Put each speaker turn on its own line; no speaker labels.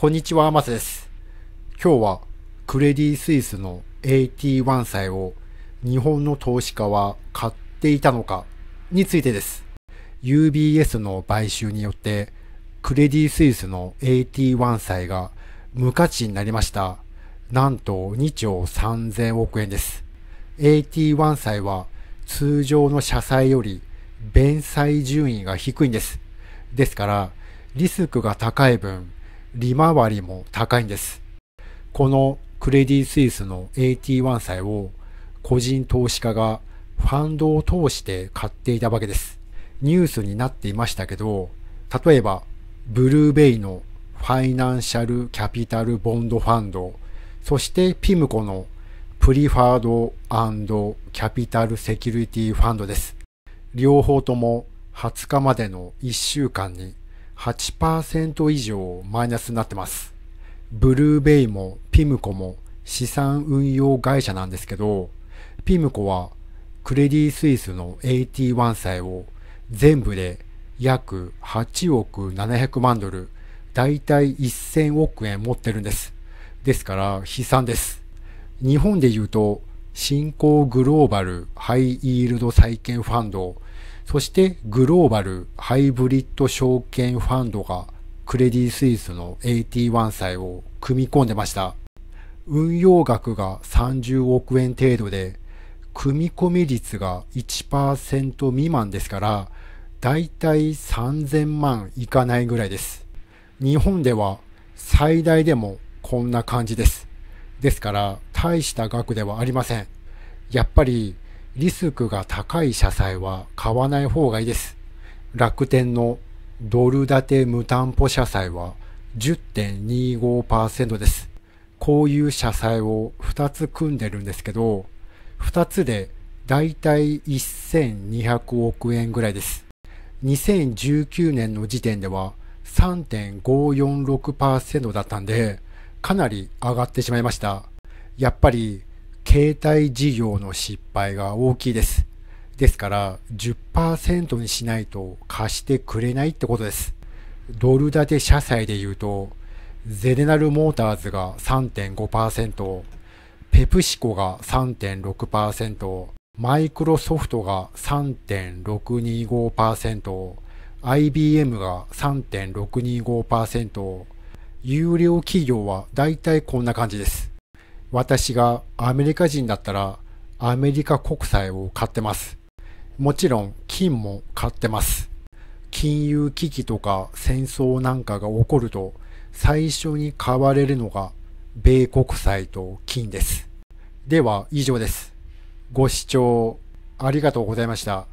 こんにちは、マスです。今日はクレディ・スイスの AT1 債を日本の投資家は買っていたのかについてです。UBS の買収によってクレディ・スイスの AT1 債が無価値になりました。なんと2兆3000億円です。AT1 債は通常の社債より弁済順位が低いんです。ですから、リスクが高い分、利回りも高いんです。このクレディ・スイスの AT1 債を個人投資家がファンドを通して買っていたわけです。ニュースになっていましたけど、例えば、 BlueBay の Financial Capital Bond Fund、そして PIMCO の Preferred Capital Security Fund です。両方とも20日までの1週間に8%以上マイナスになってます。ブルーベイもピムコも資産運用会社なんですけど、ピムコはクレディ・スイスの AT1 債を全部で約8億700万ドル、だいたい1000億円持ってるんです。ですから悲惨です。日本で言うと、新興グローバルハイイールド債券ファンドそしてグローバルハイブリッド証券ファンドがクレディ・スイスの AT1 債を組み込んでました。運用額が30億円程度で、組み込み率が1%未満ですから、だいたい3000万いかないぐらいです。日本では最大でもこんな感じです。ですから、大した額ではありません。やっぱりリスクが高い社債は買わない方がいいです。楽天のドル建て無担保社債は10.25%です。こういう社債を2つ組んでるんですけど、2つでだいたい1200億円ぐらいです。2019年の時点では3.546%だったんで、かなり上がってしまいました。やっぱり携帯事業の失敗が大きいです。ですから10%にしないと貸してくれないってことです。ドル建て社債で言うと、ゼネラルモーターズが3.5%、ペプシコが3.6%、マイクロソフトが3.625%、IBM が3.625%、有料企業は大体こんな感じです。私がアメリカ人だったらアメリカ国債を買ってます。もちろん金も買ってます。金融危機とか戦争なんかが起こると最初に買われるのが米国債と金です。では以上です。ご視聴ありがとうございました。